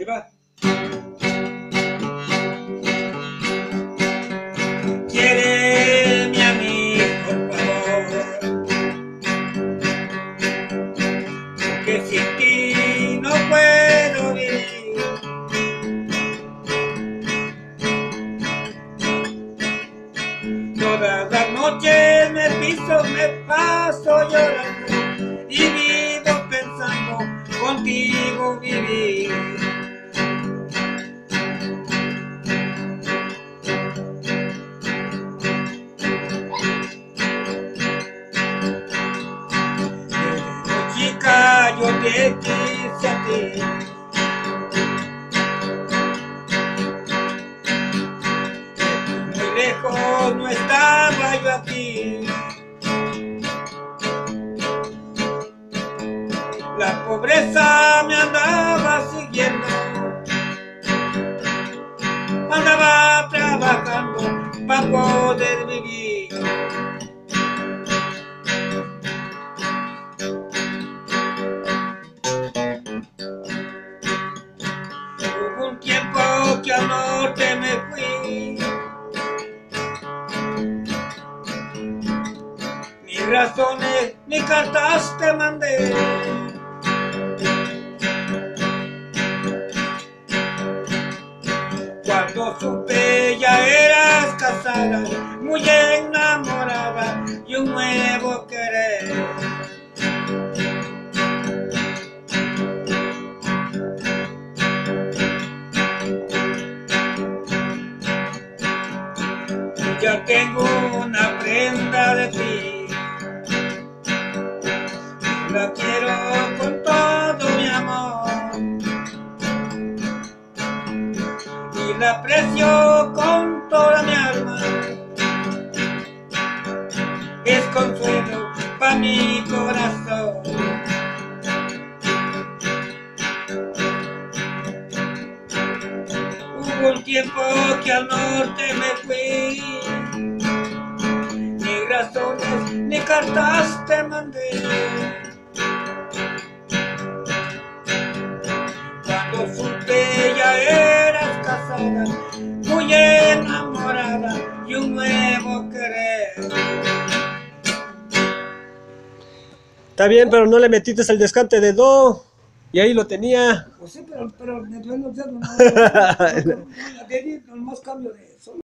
Arriba. Quiere a mí, por favor. Porque sin ti no puedo vivir. Todas las noches me piso, me paso llorando y vivo pensando contigo vivir. Quise a ti. Muy lejos no estaba yo aquí. La pobreza me andaba siguiendo. Andaba trabajando para ni cartas te mandé. Cuando supe ya eras casada, muy enamorada y un nuevo querer. Ya tengo una prenda de ti. La quiero con todo mi amor. Y la aprecio con toda mi alma. Es consuelo para mi corazón. Hubo un tiempo que al norte me fui, ni razones ni cartas te mandé. Muy enamorada y un nuevo querer. Está bien, pero no le metiste el descante de do. Y ahí lo tenía. Pues sí, pero, pero no, no, no, no, no, no, no, no, no, no, no, no, cambio de